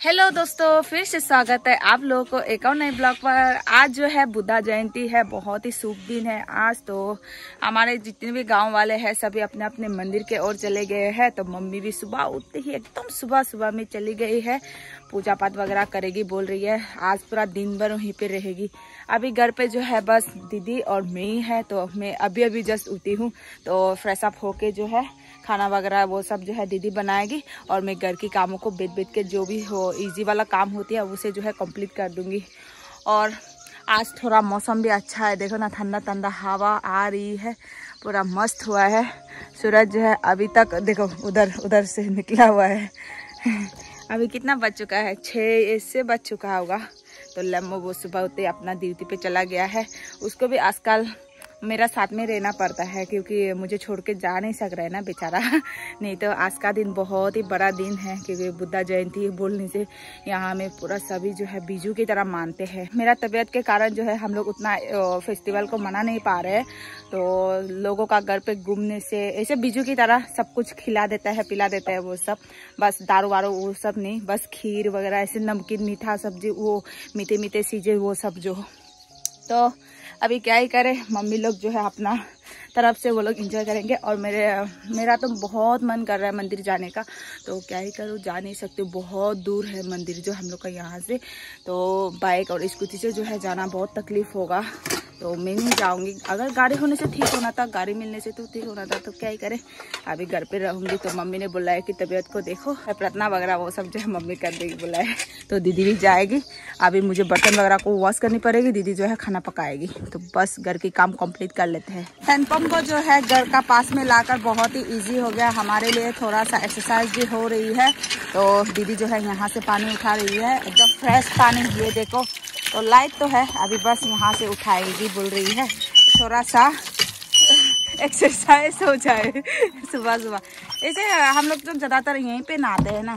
Hello दोस्तों, फिर से स्वागत है आप लोगों को एक और नए ब्लॉग पर। आज जो है बुद्धा जयंती है, बहुत ही शुभ दिन है। आज तो हमारे जितने भी गाँव वाले हैं, सभी अपने अपने मंदिर के ओर चले गए हैं तो मम्मी भी सुबह उठते ही एकदम सुबह सुबह में चली गई है। पूजा पाठ वगैरह करेगी, बोल रही है। आज पूरा दिन भर वहीं पर रहेगी। अभी घर पे जो है बस दीदी और मैं ही है तो मैं अभी अभी जस्ट उठी हूँ तो फ्रेश अप होके जो है खाना वगैरह, वो सब जो है दीदी बनाएगी और मैं घर के कामों को बेच बेच के जो भी हो ईजी वाला काम होती है उसे जो है कंप्लीट कर दूँगी। और आज थोड़ा मौसम भी अच्छा है, देखो ना, ठंडा ठंडा हवा आ रही है, पूरा मस्त हुआ है। सूरज जो है अभी तक, देखो, उधर उधर से निकला हुआ है। अभी कितना बज चुका है? छः इससे बज चुका होगा। तो लम्बो वो सुबह होते अपना ड्यूटी पे चला गया है। उसको भी आजकल मेरा साथ में रहना पड़ता है क्योंकि मुझे छोड़ के जा नहीं सक रहा है ना बेचारा। नहीं तो आज का दिन बहुत ही बड़ा दिन है क्योंकि बुद्धा जयंती बोलने से यहाँ में पूरा सभी जो है बीजू की तरह मानते हैं। मेरा तबीयत के कारण जो है हम लोग उतना फेस्टिवल को मना नहीं पा रहे तो लोगों का घर पे घूमने से ऐसे बीजू की तरह सब कुछ खिला देता है, पिला देता है वो सब। बस दारू वारू वो सब नहीं, बस खीर वगैरह ऐसे नमकीन मीठा सब्ज़ी वो मीठे मीठे चीज़ें वो सब जो। तो अभी क्या ही करें, मम्मी लोग जो है अपना तरफ़ से वो लोग इंजॉय करेंगे और मेरे, मेरा तो बहुत मन कर रहा है मंदिर जाने का। तो क्या ही करूँ, जा नहीं सकते बहुत दूर है मंदिर जो हम लोग का यहाँ से। तो बाइक और स्कूटी से जो है जाना बहुत तकलीफ़ होगा। तो मैं नहीं जाऊँगी। अगर गाड़ी होने से ठीक होना था, गाड़ी मिलने से तो ठीक होना था तो क्या ही करें? अभी घर पे रहूँगी तो मम्मी ने बुलाया कि तबीयत को देखो। प्रार्थना वगैरह वो सब जो है मम्मी कर देगी बुलाए तो दीदी भी जाएगी। अभी मुझे बर्तन वगैरह को वॉश करनी पड़ेगी, दीदी जो है खाना पकाएगी। तो बस घर की काम कंप्लीट कर लेते हैं। हैंडपम्प को जो है घर का पास में लाकर बहुत ही ईजी हो गया। हमारे लिए थोड़ा सा एक्सरसाइज भी हो रही है। तो दीदी जो है यहाँ से पानी उठा रही है। एकदम फ्रेश पानी। ये देखो तो लाइट तो है अभी बस यहाँ से उठाएगी बोल रही है। थोड़ा सा एक्सरसाइज हो जाए सुबह सुबह ऐसे हम लोग तो ज़्यादातर यहीं पे नहाते हैं ना।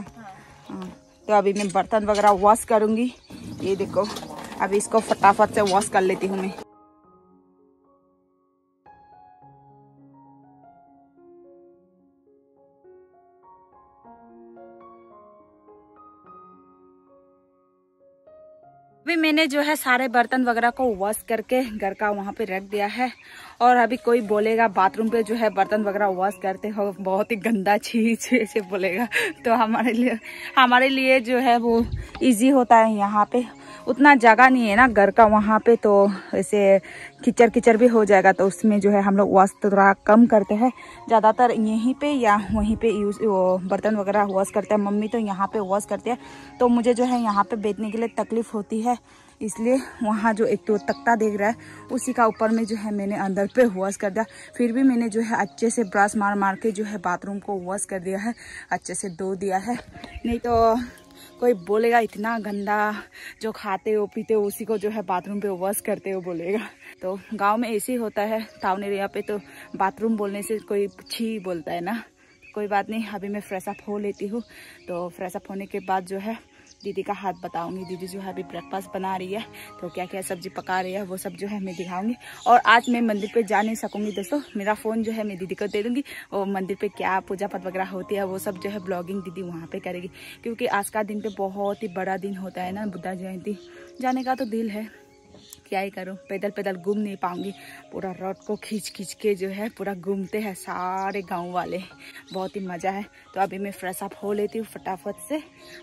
हाँ, तो अभी मैं बर्तन वगैरह वॉश करूँगी। ये देखो अभी इसको फटाफट से वॉश कर लेती हूँ मैं। मैंने जो है सारे बर्तन वगैरह को वॉश करके घर का वहाँ पे रख दिया है। और अभी कोई बोलेगा, बाथरूम पे जो है बर्तन वगैरह वॉश करते हो, बहुत ही गंदा चीज़ ऐसे बोलेगा। तो हमारे लिए हमारे लिए जो है वो इजी होता है यहाँ पे। उतना जगह नहीं है ना घर का वहाँ पे तो ऐसे कीचड़ कीचड़ भी हो जाएगा तो उसमें जो है हम लोग वॉश थोड़ा कम करते हैं। ज़्यादातर यहीं पे या वहीं पे यूज़ वो बर्तन वगैरह वॉश करते हैं। मम्मी तो यहाँ पे वॉश करते हैं। तो मुझे जो है यहाँ पे बैठने के लिए तकलीफ़ होती है। इसलिए वहाँ जो एक तो तख्ता देख रहा है, उसी का ऊपर में जो है मैंने अंदर पे वॉश कर दिया। फिर भी मैंने जो है अच्छे से ब्रश मार मार के जो है बाथरूम को वॉश कर दिया है, अच्छे से धो दिया है। नहीं तो कोई बोलेगा इतना गंदा जो खाते हो, पीते हो, उसी को जो है बाथरूम पे वॉश करते हो बोलेगा। तो गाँव में ऐसे ही होता है टाउन एरिया पे तो बाथरूम बोलने से कोई छी बोलता है ना। कोई बात नहीं, अभी मैं फ्रेश अप हो लेती हूँ। तो फ्रेश अप होने के बाद जो है दीदी का हाथ बताऊँगी। दीदी जो है अभी ब्रेकफास्ट बना रही है तो क्या क्या सब्ज़ी पका रही है, वो सब जो है मैं दिखाऊँगी। और आज मैं मंदिर पे जा नहीं सकूँगी दोस्तों। मेरा फ़ोन जो है मैं दीदी को दे दूँगी। और मंदिर पे क्या पूजा पाठ वगैरह होती है, वो सब जो है ब्लॉगिंग दीदी वहाँ पे करेगी। क्योंकि आज का दिन पे बहुत ही बड़ा दिन होता है ना बुद्धा जयंती। जाने का तो दिल है। क्या ही करूँ? पैदल पैदल घूम नहीं पाऊँगी। पूरा रोड को खींच खींच के जो है, पूरा घूमते हैं सारे गाँव वाले। बहुत ही मज़ा है। तो अभी मैं फ्रेश अप हो लेती हूँ फटाफट से।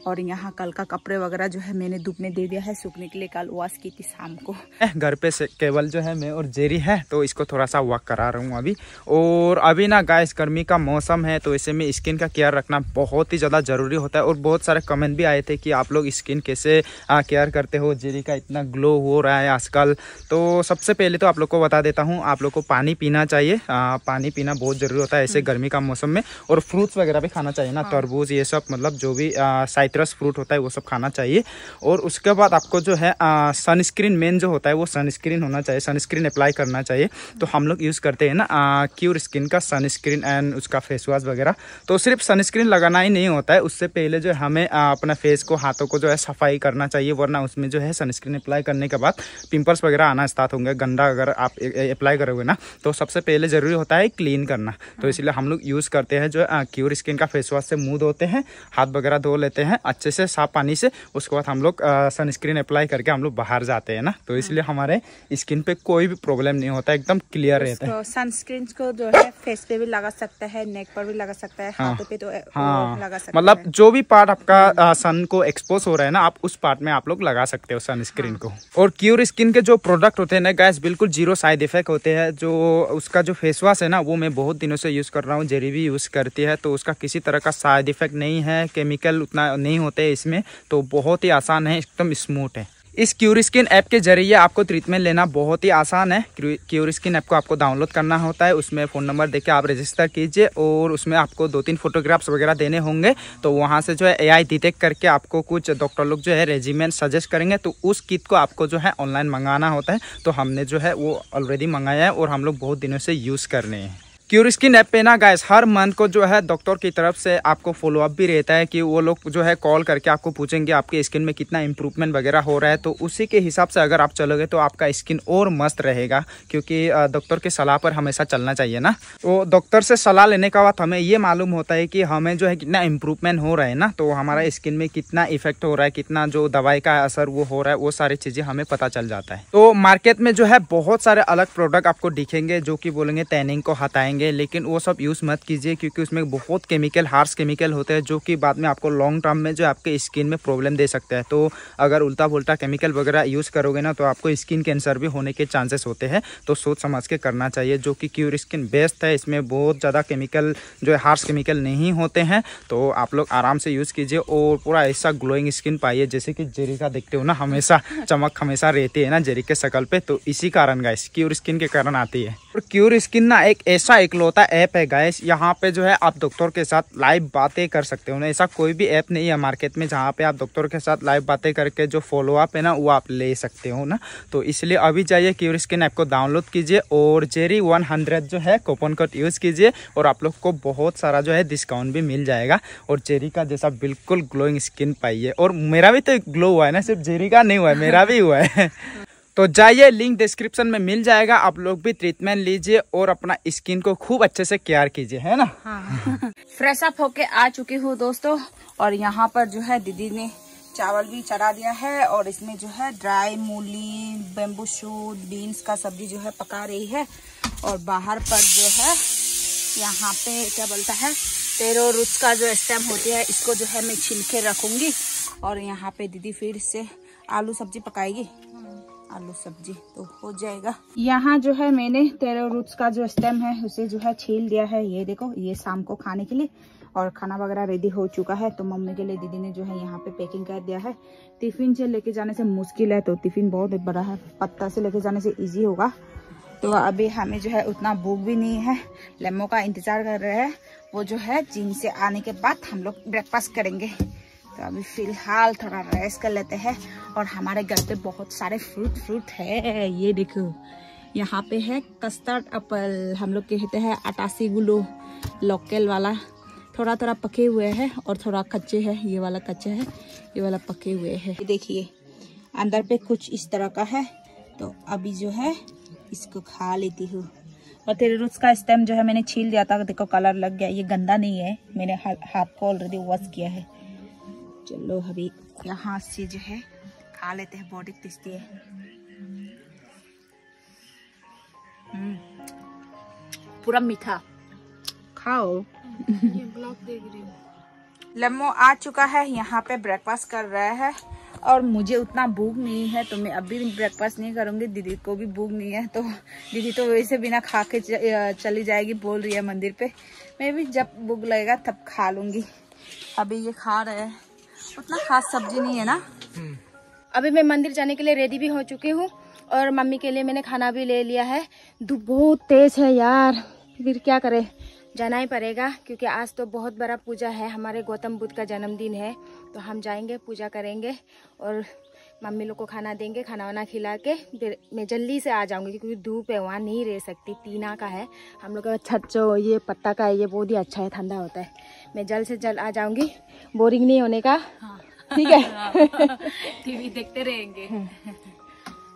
और यहाँ कल का कपड़े वगैरह जो है मैंने धूप में दे दिया है। सूखने के लिए कल वॉश की थी शाम को। घर पे से केवल जो है मैं और जेरी है तो इसको थोड़ा सा वॉक करा रहा हूँ अभी। और अभी ना गैस गर्मी का मौसम है तो ऐसे में स्किन का केयर रखना बहुत ही ज़्यादा ज़रूरी होता है। और बहुत सारे कमेंट भी आए थे कि आप लोग स्किन कैसे केयर करते हो? जेरी का इतना ग्लो हो रहा है आजकल। आजकल तो सबसे पहले तो आप लोग को बता देता हूँ आप लोग को पानी पीना चाहिए। आ, पानी पीना बहुत ज़रूरी होता है ऐसे गर्मी का मौसम में। और फ्रूट्स वगैरह भी खाना चाहिए ना हाँ। तरबूज ये सब मतलब जो भी साइट्रस फ्रूट होता है वो सब खाना चाहिए। और उसके बाद आपको जो है सनस्क्रीन मेन जो होता है वो सनस्क्रीन होना चाहिए सनस्क्रीन अप्लाई करना चाहिए। तो हम लोग यूज़ करते हैं ना क्यूर स्किन का सनस्क्रीन एंड उसका फेस वॉश वगैरह। तो सिर्फ़ सनस्क्रीन लगाना ही नहीं होता है उससे पहले जो हमें अपना फेस को हाथों को जो है सफ़ाई करना चाहिए वरना उसमें जो है सनस्क्रीन अप्लाई करने के बाद पिंपल्स वगैरह आना स्टार्ट होंगे गंदा अगर आप अप्लाई करोगे ना तो सबसे पहले ज़रूरी होता है क्लीन करना। तो हाँ। इसलिए हम लोग यूज़ करते हैं जो क्यूर स्किन का फेस वॉश से मुँह धोते हैं हाथ वगैरह धो लेते हैं अच्छे से साफ़ पानी से उसके बाद हम लोग सनस्क्रीन अप्लाई करके हम लोग बाहर जाते हैं ना। तो हाँ। इसलिए हमारे स्किन पे कोई भी प्रॉब्लम नहीं होता एकदम क्लियर रहता है। सनस्क्रीन को जो है फेस पे भी लगा सकता है नेक पर भी लगा सकता है हाँ, पे तो हाँ, लगा सकता मतलब जो भी पार्ट आपका सन को एक्सपोज हो रहा है ना आप उस पार्ट में आप लोग लगा सकते हो सनस्क्रीन हाँ। को। और क्यूर स्किन के जो प्रोडक्ट होते हैं ना गैस बिल्कुल ज़ीरो साइड इफ़ेक्ट होते हैं। जो उसका जो फेस वॉश है ना, वो मैं बहुत दिनों से यूज़ कर रहा हूँ, जेरी भी यूज़ करती है तो उसका किसी तरह का साइड इफ़ेक्ट नहीं है केमिकल उतना नहीं होते इसमें तो बहुत ही आसान है, एकदम स्मूथ है। इस क्यूर स्किन ऐप के ज़रिए आपको ट्रीटमेंट लेना बहुत ही आसान है। क्यूर स्किन ऐप को आपको डाउनलोड करना होता है, उसमें फ़ोन नंबर देके आप रजिस्टर कीजिए और उसमें आपको दो तीन फोटोग्राफ्स वगैरह देने होंगे। तो वहाँ से जो है एआई डिटेक्ट करके आपको कुछ डॉक्टर लोग जो है रेजिमेंट सजेस्ट करेंगे। तो उस किट को आपको जो है ऑनलाइन मंगाना होता है। तो हमने जो है वो ऑलरेडी मंगाया है और हम लोग बहुत दिनों से यूज़ कर रहे हैं। क्यूर स्किन ऐप पे ना गाइस हर मंथ को जो है डॉक्टर की तरफ़ से आपको फॉलोअप भी रहता है कि वो लोग जो है कॉल करके आपको पूछेंगे आपके स्किन में कितना इंप्रूवमेंट वगैरह हो रहा है। तो उसी के हिसाब से अगर आप चलोगे तो आपका स्किन और मस्त रहेगा, क्योंकि डॉक्टर की सलाह पर हमेशा चलना चाहिए ना। तो डॉक्टर से सलाह लेने का बाद हमें ये मालूम होता है कि हमें जो है कितना इम्प्रूवमेंट हो रहा है ना तो हमारा स्किन में कितना इफ़ेक्ट हो रहा है, कितना जो दवाई का असर वो हो रहा है, वो सारी चीज़ें हमें पता चल जाता है। तो मार्केट में जो है बहुत सारे अलग प्रोडक्ट आपको दिखेंगे, जो कि बोलेंगे टैनिंग को हटाएँगे लेकिन वो सब यूज़ मत कीजिए, क्योंकि उसमें बहुत केमिकल हार्स केमिकल होते हैं, जो कि बाद में आपको लॉन्ग टर्म में जो आपके स्किन में प्रॉब्लम दे सकते हैं। तो अगर उल्टा पुलटा केमिकल वगैरह यूज़ करोगे ना तो आपको स्किन कैंसर भी होने के चांसेस होते हैं। तो सोच समझ के करना चाहिए, जो कि क्यूर स्किन बेस्ट है, इसमें बहुत ज़्यादा केमिकल जो है हार्स केमिकल नहीं होते हैं। तो आप लोग आराम से यूज़ कीजिए और पूरा ऐसा ग्लोइंग स्किन पाइए, जैसे कि जेरिका देखते हो ना, हमेशा चमक हमेशा रहती है ना, जेरी के शकल पे। तो इसी कारण गाइस क्यूर स्किन के कारण आती है। और क्यूर स्किन ना एक ऐसा इकलौता ऐप है गाइस यहाँ पे जो है आप डॉक्टर के साथ लाइव बातें कर सकते हो ना। ऐसा कोई भी ऐप नहीं है मार्केट में जहाँ पे आप डॉक्टर के साथ लाइव बातें करके जो फॉलोअप है ना, वो आप ले सकते हो ना। तो इसलिए अभी जाइए क्यूर स्किन ऐप को डाउनलोड कीजिए और जेरी वन जो है कोपन कोड यूज़ कीजिए और आप लोग को बहुत सारा जो है डिस्काउंट भी मिल जाएगा। और जेरी का जैसा बिल्कुल ग्लोइंग स्किन पाइए। और मेरा भी तो ग्लो हुआ है ना, सिर्फ़ जेरी का नहीं हुआ है, मेरा भी हुआ है। तो जाइए लिंक डिस्क्रिप्शन में मिल जाएगा। आप लोग भी ट्रीटमेंट लीजिए और अपना स्किन को खूब अच्छे से केयर कीजिए, है ना? हाँ। फ्रेश अप होके आ चुकी हूँ दोस्तों और यहाँ पर जो है दीदी ने चावल भी चढ़ा दिया है और इसमें जो है ड्राई मूली बेम्बू शूट बीन्स का सब्ज़ी जो है पका रही है और बाहर पर जो है यहाँ पे क्या बोलता है तेरो रुच का जो स्टेम होती है, इसको जो है मैं छिलके रखूँगी और यहाँ पे दीदी फिर से आलू सब्ज़ी पकाएगी। आलू सब्ज़ी तो हो जाएगा। यहाँ जो है मैंने तेरे रूट्स का जो स्टेम है, उसे जो है छील दिया है। ये देखो, ये शाम को खाने के लिए और खाना वगैरह रेडी हो चुका है। तो मम्मी के लिए दीदी ने जो है यहाँ पे पैकिंग कर दिया है। टिफ़िन से लेके जाने से मुश्किल है तो टिफ़िन बहुत बड़ा है। पत्ता से लेके जाने से ईजी होगा। तो अभी हमें जो है उतना भूख भी नहीं है। लेमो का इंतज़ार कर रहे हैं। वो जो है जिम से आने के बाद हम लोग ब्रेकफास्ट करेंगे। तो अभी फ़िलहाल थोड़ा रेस्ट कर लेते हैं और हमारे घर पे बहुत सारे फ्रूट फ्रूट है। ये देखो, यहाँ पे है कस्टर्ड एप्पल हम लोग कहते हैं अटासी गुलो लोकल वाला। थोड़ा थोड़ा पके हुए हैं और थोड़ा कच्चे है। ये वाला कच्चे है, ये वाला पके हुए है। देखिए, अंदर पे कुछ इस तरह का है तो अभी जो है इसको खा लेती हूँ। और तेरे रोज का स्टेम जो है मैंने छील दिया था, देखो कलर लग गया। ये गंदा नहीं है, मैंने हाथ को ऑलरेडी वॉश किया है। चलो अभी यहाँ से जो है खा लेते हैं बॉडी टेस्टी है। हम्म, पूरा मीठा। खाओ। लम्बो आ चुका है यहाँ पे ब्रेकफास्ट कर रहा है। और मुझे उतना भूख नहीं है तो मैं अभी ब्रेकफास्ट नहीं करूँगी। दीदी को भी भूख नहीं है तो दीदी तो वैसे बिना खा के चली जाएगी बोल रही है मंदिर पे। मैं भी जब भूख लगेगा तब खा लूँगी। अभी ये खा रहे हैं। उतना खास सब्ज़ी नहीं है ना? हम्म। अभी मैं मंदिर जाने के लिए रेडी भी हो चुकी हूँ और मम्मी के लिए मैंने खाना भी ले लिया है। धूप बहुत तेज है यार। फिर क्या करें? जाना ही पड़ेगा क्योंकि आज तो बहुत बड़ा पूजा है। हमारे गौतम बुद्ध का जन्मदिन है तो हम जाएँगे पूजा करेंगे और मम्मी लोग को खाना देंगे खाना वाना खिला के। फिर मैं जल्दी से आ जाऊँगी क्योंकि धूप है वहाँ नहीं रह सकती। टीना का है। हम लोग का छत जो ये पत्ता का है ये बहुत ही अच्छा है ठंडा होता है। मैं जल्द से जल्द आ जाऊँगी। बोरिंग नहीं होने का। हाँ। ठीक है? टीवी देखते रहेंगे।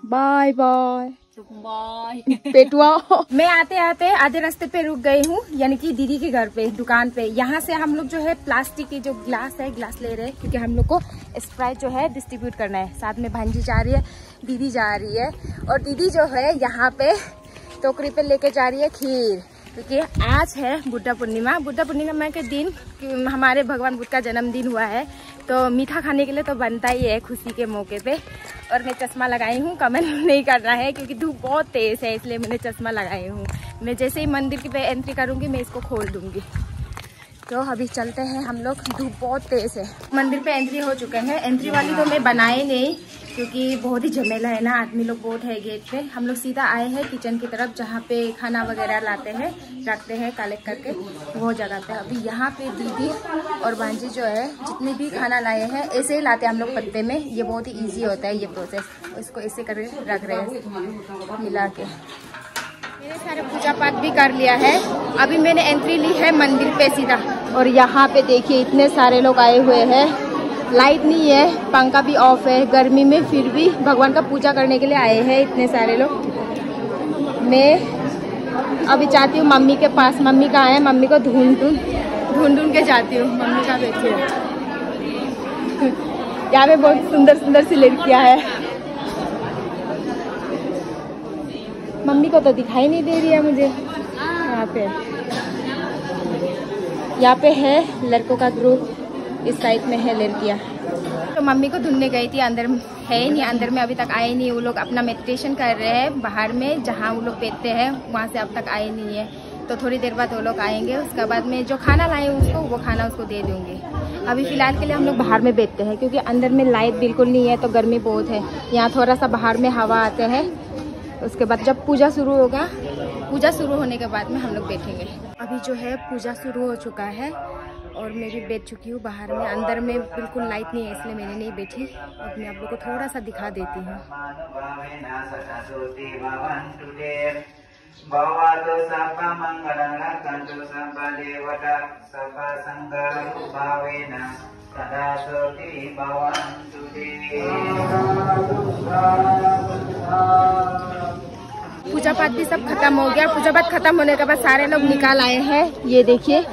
Bye bye. बाय। पेटुआ। मैं आते आते आधे रास्ते पे रुक गई हूँ यानी कि दीदी के घर पे दुकान पे। यहाँ से हम लोग जो है प्लास्टिक के जो ग्लास है ग्लास ले रहे हैं क्योंकि हम लोग को स्प्राइट जो है डिस्ट्रीब्यूट करना है। साथ में भांजी जा रही है दीदी जा रही है। और दीदी जो है यहाँ पे टोकरी पे लेके जा रही है खीर। क्योंकि आज है बुद्धा पूर्णिमा। बुद्धा पूर्णिमा के दिन हमारे भगवान बुद्ध का जन्मदिन हुआ है। तो मीठा खाने के लिए तो बनता ही है खुशी के मौके पे। और मैं चश्मा लगाई हूँ, कमेंट नहीं करना है क्योंकि धूप बहुत तेज़ है, इसलिए मैंने चश्मा लगाई हूँ। मैं जैसे ही मंदिर की पे एंट्री करूँगी, मैं इसको खोल दूँगी। तो अभी चलते हैं हम लोग, धूप बहुत तेज़ है। मंदिर पे एंट्री हो चुके हैं। एंट्री वाली तो मैं बनाई नहीं क्योंकि बहुत ही झमेला है ना, आदमी लोग बहुत है गेट पे। हम लोग सीधा आए हैं किचन की तरफ़, जहाँ पे खाना वगैरह लाते हैं, रखते हैं कलेक्ट करके। वो जगह पे अभी यहाँ पे दीदी और भांजी जो है, जितने भी खाना लाए हैं, ऐसे ही लाते हैं हम लोग पत्ते में। ये बहुत ही ईजी होता है ये प्रोसेस इसको ऐसे करके रख रहे हैं, मिला के। मैंने सारे पूजा पाठ भी कर लिया है। अभी मैंने एंट्री ली है मंदिर पे सीधा। और यहाँ पे देखिए, इतने सारे लोग आए हुए हैं। लाइट नहीं है, पंखा भी ऑफ़ है, गर्मी में फिर भी भगवान का पूजा करने के लिए आए हैं इतने सारे लोग। मैं अभी चाहती हूँ मम्मी के पास, मम्मी कहाँ है? मम्मी को ढूंढ। ढूंढ ढूंढ ढूंढ के जाती हूँ, मम्मी का बैठी है? यहाँ पे बहुत सुंदर सुंदर सी लड़कियाँ है। मम्मी को तो दिखाई नहीं दे रही है मुझे। यहाँ पे। यहाँ पे है लड़कों का ग्रुप इस साइड में है लड़कियाँ तो मम्मी को ढूँढने गई थी अंदर है ही नहीं अंदर में अभी तक आए नहीं वो लोग अपना मेडिटेशन कर रहे हैं बाहर में जहाँ वो लोग बैठते हैं वहाँ से अब तक आए नहीं है। तो थोड़ी देर बाद वो लोग आएँगे उसके बाद में जो खाना लाए उसको वो खाना उसको दे दूँगी। अभी फ़िलहाल के लिए हम लोग बाहर में बैठते हैं क्योंकि अंदर में लाइट बिल्कुल नहीं है तो गर्मी बहुत है। यहाँ थोड़ा सा बाहर में हवा आते हैं उसके बाद जब पूजा शुरू होगा पूजा शुरू होने के बाद में हम लोग बैठेंगे। अभी जो है पूजा शुरू हो चुका है। और मैं भी बैठ चुकी हूँ बाहर में। अंदर में बिल्कुल लाइट नहीं है, इसलिए मैंने नहीं बैठी। और मैं आप लोग को थोड़ा सा दिखा देती हूँ। पूजा पाठ भी सब खत्म हो गया। पूजा पाठ खत्म होने के बाद सारे लोग निकाल आए हैं। ये देखिए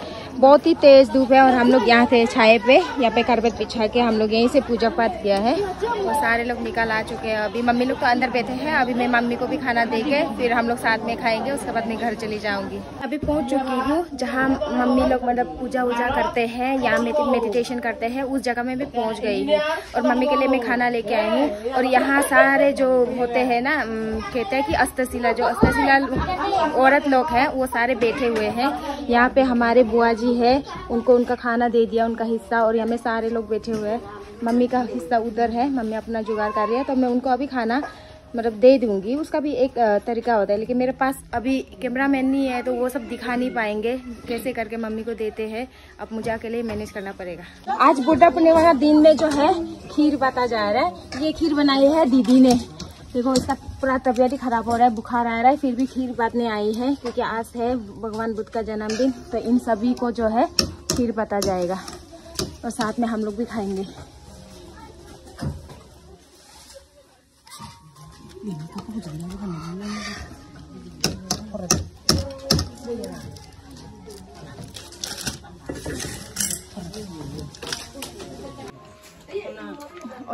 बहुत ही तेज धूप है और हम लोग यहाँ थे छाए पे। यहाँ पे करबत बिछा के हम लोग यहीं से पूजा पाठ किया है। और सारे लोग निकल आ चुके हैं। अभी मम्मी लोग तो अंदर बैठे हैं। अभी मैं मम्मी को भी खाना दे के फिर हम लोग साथ में खाएँगे। उसके बाद मैं घर चली जाऊँगी। अभी पहुँच चुकी हूँ, जहाँ मम्मी लोग मतलब पूजा वूजा करते हैं या मेडिटेशन करते हैं, उस जगह में भी पहुँच गई हूँ। और मम्मी के लिए मैं खाना लेके आई हूँ। और यहाँ सारे जो होते हैं ना कहते हैं कि अस्तशिला जो अस्तशिला औरत लोग हैं, वो सारे बैठे हुए हैं। यहाँ पे हमारे बुआ जी है, उनको उनका खाना दे दिया, उनका हिस्सा, और यहाँ में सारे लोग बैठे हुए हैं। मम्मी का हिस्सा उधर है, मम्मी अपना जुगाड़ कर रही है तो मैं उनको अभी खाना मतलब दे दूँगी। उसका भी एक तरीका होता है, लेकिन मेरे पास अभी कैमरा मैन नहीं है तो वो सब दिखा नहीं पाएँगे, कैसे करके मम्मी को देते हैं। अब मुझे अकेले मैनेज करना पड़ेगा। आज बुढ़ा पूर्णिमा दिन में जो है, खीर बता जा रहा है। ये खीर बनाई है दीदी ने। देखो, इसका पूरा तबियत ही खराब हो रहा है, बुखार आ रहा है, फिर भी खीर बात नहीं आई है, क्योंकि आज है भगवान बुद्ध का जन्मदिन तो इन सभी को जो है खीर पता जाएगा, और साथ में हम लोग भी खाएँगे।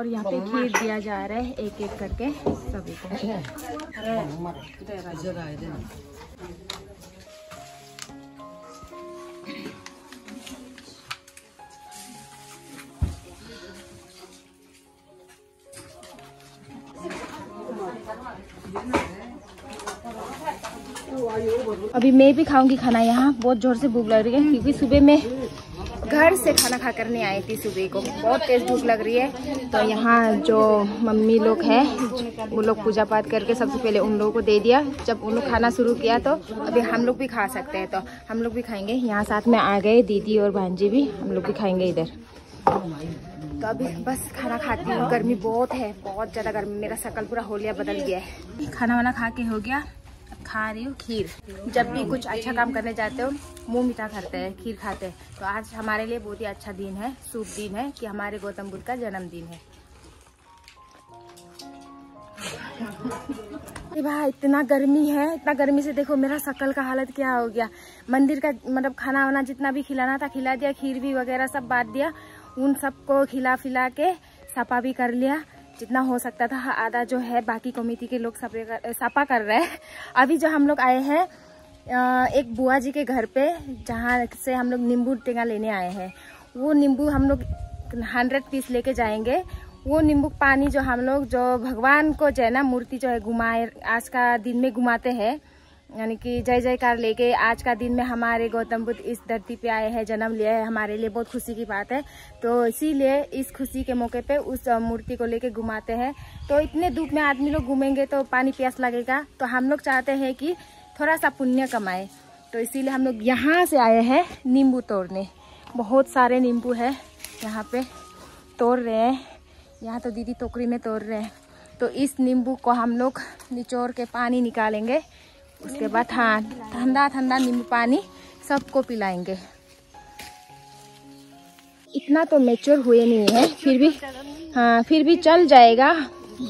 और यहाँ पे खीर दिया जा रहा है एक एक करके सभी को। अभी मैं भी खाऊँगी खाना यहाँ बहुत ज़ोर से भूख लग रही है क्योंकि सुबह में घर से खाना खा कर नहीं आई थी सुबह को। बहुत तेज़ भूख लग रही है। तो यहाँ जो मम्मी लोग हैं, वो लोग पूजा पाठ करके सबसे पहले उन लोगों को दे दिया। जब उन लोग खाना शुरू किया तो अभी हम लोग भी खा सकते हैं। तो हम लोग भी खाएँगे। यहाँ साथ में आ गए दीदी और भांजी भी। हम लोग भी खाएँगे इधर। तो अभी बस खाना खाती हूँ। गर्मी बहुत है। बहुत ज़्यादा गर्मी। मेरा शकल पूरा होलिया बदल गया है। खाना वाना खा के हो गया। खा रही हूँ खीर। जब भी कुछ अच्छा काम करने जाते हो, मुँह मीठा करते हैं, खीर खाते हैं। तो आज हमारे लिए बहुत ही अच्छा दिन है, शुभ दिन है कि हमारे गौतम बुद्ध का जन्मदिन है। भाई इतना गर्मी है, इतना गर्मी से देखो मेरा शकल का हालत क्या हो गया। मंदिर का मतलब खाना वाना जितना भी खिलाना था, खिला दिया, खीर भी वगैरह सब बांट दिया। उन सबको खिला फिला के सपा भी कर लिया। जितना हो सकता था आधा जो है बाकी कमेटी के लोग सफे कर, सफ़ा कर रहे हैं। अभी जो हम लोग आए हैं एक बुआ जी के घर पे जहाँ से हम लोग नींबू टेंगा लेने आए हैं। वो नींबू हम लोग हंड्रेड पीस लेके जाएँगे। वो नींबू पानी जो हम लोग जो भगवान को जो है ना मूर्ति जो है घुमाए आज का दिन में घुमाते हैं यानी कि जय जयकार लेके आज का दिन में हमारे गौतम बुद्ध इस धरती पे आए हैं, जन्म लिया है। हमारे लिए बहुत खुशी की बात है। तो इसीलिए इस खुशी के मौके पे उस मूर्ति को लेके घुमाते हैं। तो इतने धूप में आदमी लोग घूमेंगे तो पानी प्यास लगेगा। तो हम लोग चाहते हैं कि थोड़ा सा पुण्य कमाए। तो इसीलिए हम लोग यहाँ से आए हैं नींबू तोड़ने। बहुत सारे नींबू है यहाँ पे तोड़ रहे हैं। यहाँ तो दीदी टोकरी में तोड़ रहे हैं। तो इस नींबू को हम लोग निचोड़ के पानी निकालेंगे। उसके बाद हाँ ठंडा ठंडा नींबू पानी सबको पिलाएँगे। इतना तो मेच्योर हुए नहीं है, फिर भी हाँ फिर भी चल जाएगा।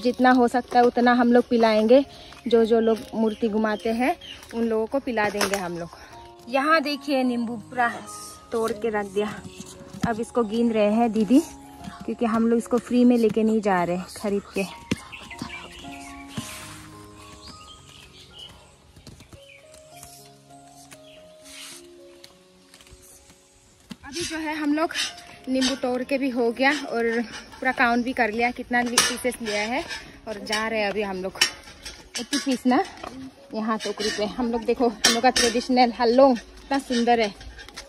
जितना हो सकता है उतना हम लोग पिलाएँगे। जो जो लोग मूर्ति घुमाते हैं, उन लोगों को पिला देंगे हम लोग। यहाँ देखिए नींबू पूरा तोड़ के रख दिया। अब इसको गिन रहे हैं दीदी, क्योंकि हम लोग इसको फ्री में लेके नहीं जा रहे खरीद के। लोग नींबू तोड़ के भी हो गया और पूरा काउंट भी कर लिया कितना पीसेस लिया है और जा रहे हैं अभी हम लोग। इतनी पीस ना? यहाँ टोकरी पे। हम लोग देखो, हम लोग का ट्रेडिशनल हल्लोंग इतना सुंदर है।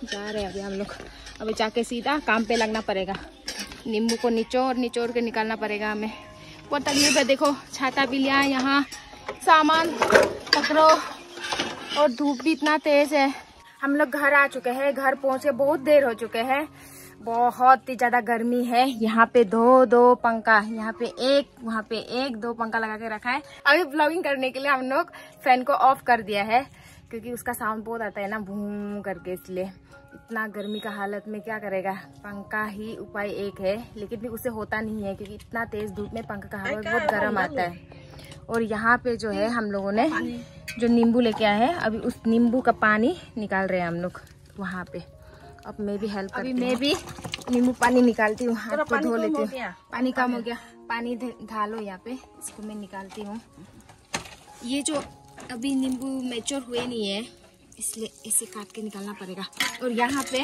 जा रहे हैं अभी हम लोग। अभी जाके सीधा काम पे लगना पड़ेगा। नींबू को निचोड़ निचोड़ के निकालना पड़ेगा हमें। बहुत तकलीफ़ है देखो, छाता भी लिया यहाँ। सामान पकड़ो। और धूप भी इतना तेज है। हम लोग घर आ चुके हैं। घर पहुँचे बहुत देर हो चुके हैं। बहुत ही ज़्यादा गर्मी है। यहाँ पे दो दो पंखा यहाँ पे एक वहाँ पे एक दो पंखा लगा के रखा है। अभी ब्लॉगिंग करने के लिए हम लोग फ़ैन को ऑफ़ कर दिया है क्योंकि उसका साउंड बहुत आता है ना भूम करके इसलिए। इतना गर्मी का हालत में क्या करेगा? पंखा ही उपाय एक है लेकिन भी उसे होता नहीं है क्योंकि इतना तेज धूप में पंखा का हवा बहुत गर्म आता है। और यहाँ पे जो है हम लोगों ने जो नींबू लेके आए हैं अभी उस नींबू का पानी निकाल रहे हैं हम लोग वहाँ पे। अब मैं भी हेल्प अभी मैं भी नींबू पानी निकालती हूँ हाथ को धो लेती हूँ। पानी कम हो गया। पानी ढालो यहाँ पे इसको मैं निकालती हूँ। ये जो अभी नींबू मेच्योर हुए नहीं है इसलिए इसे काट के निकालना पड़ेगा। और यहाँ पे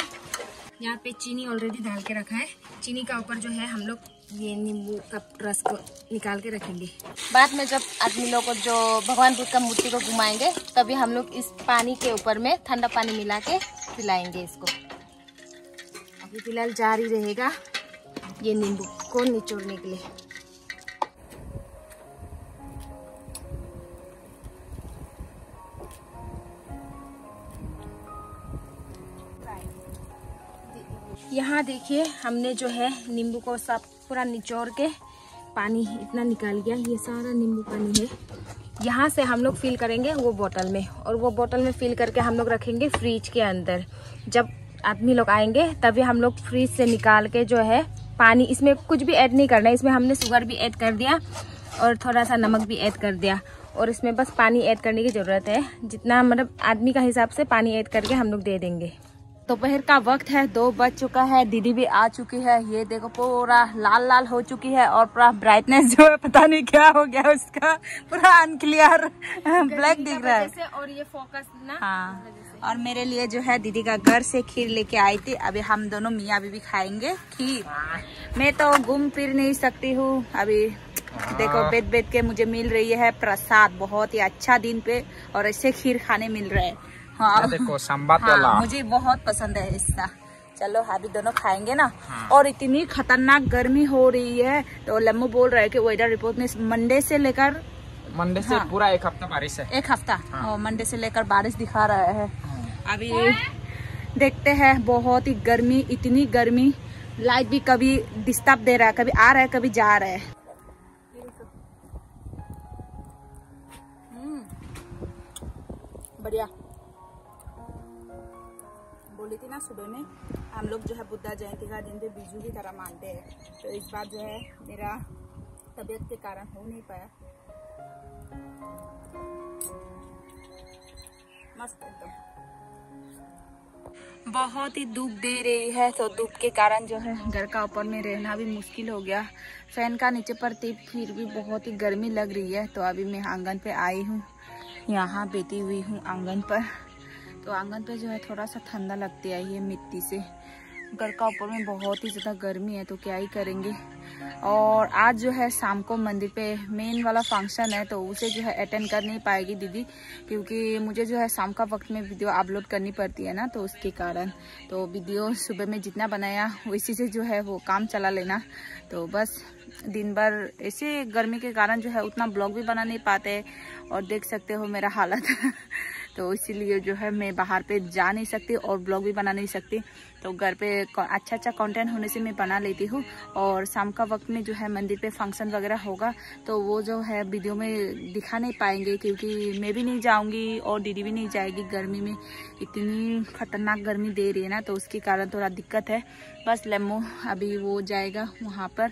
यहाँ पे चीनी ऑलरेडी डाल के रखा है। चीनी का ऊपर जो है हम लोग ये नींबू का रस को निकाल के रखेंगे। बाद में जब आदमी लोग को जो भगवान बुद्ध का मूर्ति को घुमाएँगे तभी हम लोग इस पानी के ऊपर में ठंडा पानी मिला के पिलाएँगे इसको। अभी फ़िलहाल जारी रहेगा ये नींबू को निचोड़ने के लिए। यहाँ देखिए, हमने जो है नींबू को सब पूरा निचोड़ के पानी इतना निकाल गया ये सारा नींबू पानी है। यहाँ से हम लोग फिल करेंगे वो बोतल में और वो बोतल में फिल करके हम लोग रखेंगे फ्रिज के अंदर। जब आदमी लोग आएँगे, तभी हम लोग फ्रिज से निकाल के जो है पानी, इसमें कुछ भी ऐड नहीं करना है। इसमें हमने शुगर भी ऐड कर दिया और थोड़ा सा नमक भी ऐड कर दिया। और इसमें बस पानी ऐड करने की ज़रूरत है। जितना मतलब आदमी का हिसाब से पानी ऐड करके हम लोग दे देंगे। दोपहर का वक्त है दो बज चुका है दीदी भी आ चुकी है। ये देखो पूरा लाल लाल हो चुकी है और पूरा ब्राइटनेस जो है पता नहीं क्या हो गया उसका। पूरा अनक्लियर ब्लैक दिख रहा है। और ये फोकस ना हाँ और मेरे लिए जो है दीदी का घर से खीर लेके आई थी। अभी हम दोनों मियाँ बीबी खाएँगे खीर। मैं तो घूम फिर नहीं सकती हूँ। अभी देखो बेद बेद के मुझे मिल रही है प्रसाद। बहुत ही अच्छा दिन पे और ऐसे खीर खाने मिल रहा है। हाँ। देखो संबात हाँ, वाला मुझे बहुत पसंद है इसका। चलो अभी दोनों खाएँगे ना। हाँ। और इतनी खतरनाक गर्मी हो रही है तो लम्बू बोल रहा है कि वेदर रिपोर्ट में मंडे से लेकर मंडे से हाँ। पूरा एक हफ़्ता बारिश है। एक हफ़्ता। हाँ। मंडे से लेकर बारिश दिखा रहा है। अभी देखते हैं बहुत ही गर्मी इतनी गर्मी। लाइट भी कभी डिस्टर्ब दे रहा है कभी आ रहा है कभी जा रहा है। हम्म, बढ़िया। बोली थी ना सुबह में हम लोग जो है बुद्धा जयंती का दिन पे बीजू की तरह मानते हैं। तो इस बार जो है मेरा तबीयत के कारण हो नहीं पाया। मस्त एकदम। बहुत ही धूप दे रही है तो धूप के कारण जो है घर का ऊपर में रहना भी मुश्किल हो गया। फ़ैन का नीचे पर थी फिर भी बहुत ही गर्मी लग रही है तो अभी मैं आँगन पे आई हूँ, यहाँ बैठी हुई हूँ आँगन पर। तो आँगन पे जो है थोड़ा सा ठंडा लगती है ये मिट्टी से। घर का ऊपर में बहुत ही ज़्यादा गर्मी है तो क्या ही करेंगे? और आज जो है शाम को मंदिर पे मेन वाला फ़ंक्शन है तो उसे जो है अटेंड कर नहीं पाएगी दीदी, क्योंकि मुझे जो है शाम का वक्त में वीडियो अपलोड करनी पड़ती है ना तो उसके कारण। तो वीडियो सुबह में जितना बनाया, उसी से जो है वो काम चला लेना। तो बस दिन भर ऐसे गर्मी के कारण जो है उतना ब्लॉग भी बना नहीं पाते, और देख सकते हो मेरा हालत। तो इसीलिए जो है मैं बाहर पे जा नहीं सकती और ब्लॉग भी बना नहीं सकती। तो घर पे अच्छा अच्छा कंटेंट होने से मैं बना लेती हूँ। और शाम का वक्त में जो है मंदिर पे फ़ंक्शन वगैरह होगा तो वो जो है वीडियो में दिखा नहीं पाएँगे क्योंकि मैं भी नहीं जाऊँगी और दीदी भी नहीं जाएगी गर्मी में। इतनी खतरनाक गर्मी दे रही है ना तो उसके कारण थोड़ा दिक्कत है। बस लेमो अभी वो जाएगा वहाँ पर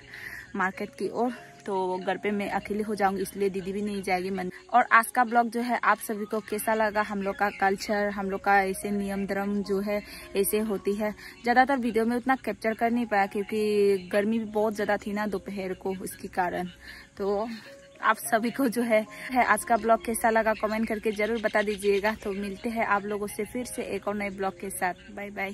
मार्केट की ओर। तो घर पे मैं अकेली हो जाऊँगी इसलिए दीदी भी नहीं जाएगी मन। और आज का ब्लॉग जो है आप सभी को कैसा लगा? हम लोग का कल्चर हम लोग का ऐसे नियम धर्म जो है ऐसे होती है। ज़्यादातर वीडियो में उतना कैप्चर कर नहीं पाया क्योंकि गर्मी भी बहुत ज़्यादा थी ना दोपहर को उसके कारण। तो आप सभी को जो है, है आज का ब्लॉग कैसा लगा? कमेंट करके ज़रूर बता दीजिएगा। तो मिलते हैं आप लोगों से फिर से एक और नए ब्लॉग के साथ। Bye bye